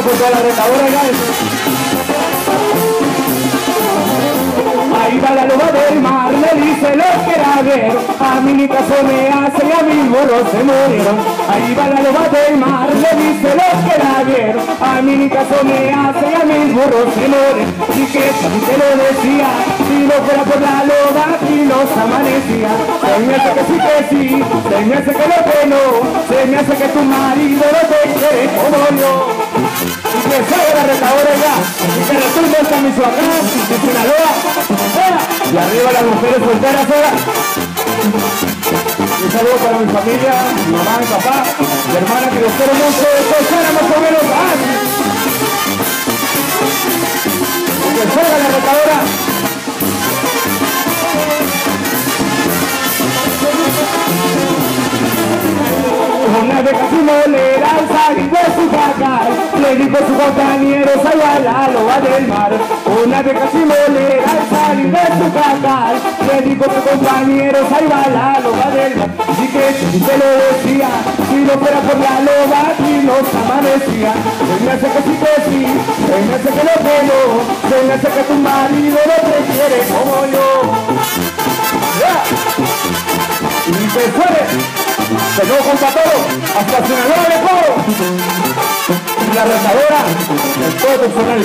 Por toda la. Ahí va la loba del mar, le dice lo que era ver A mí ni caso me hace y a mis burros se murieron. Ahí va la loba del mar, le dice lo que era ver A mí ni caso me hace y a mis burros se mueren Y que si te lo decía, si no fuera por la loba aquí nos amanecía. Se me hace que sí que sí, se me hace que lo que no Se me hace que tu marido no te quiere como yo y que salga la retadora ya, y que retumbe hasta Michoacán, en Sinaloa, ¡Fuera! y arriba las mujeres solteras, ¡fuera! Un saludo para mi familia, mi mamá, mi papá, mi hermana que los quiero mucho, estoy fuera más o menos, ¡ah! Y que la retadora. Le su compañero salga la loba del mar Una vez casi molera al salir de su jacal Le dijo su compañero salga la loba del mar Y que si te lo decía Si no fuera por la loba aquí nos amanecía Se me hace que sí que sí Se me hace que no que no Se me hace que tu marido no te quiere como yo. ¡Ya! Y que suene de nuevo junto a todos, hasta Sinaloa de Coro. La la escuela, junto al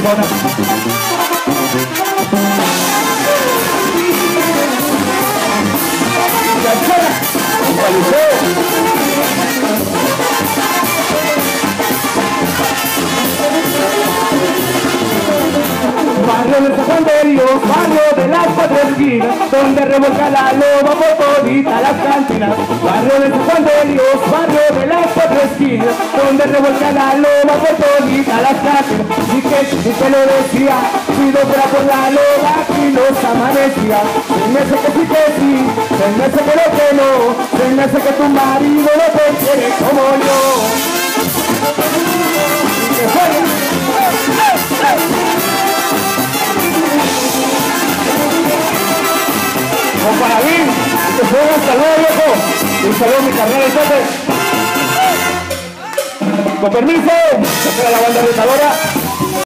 liceo. Barrio de San Dios, barrio de las cuatro esquinas, donde revolca la loba por todita las cantinas. Barrio de San Dios, barrio de las donde revolca la loba por todita las cantinas. Y que si te lo decía, si no fuera por la loba, aquí nos amanecía. Se me que sí que sí, se me que no que no, se me que tu marido no te quiere como yo. Y que suene. Con Parabín, que fue un saludo viejo, un saludo mi carnal Pepe. ¡Con permiso! ¡Se la banda retadora!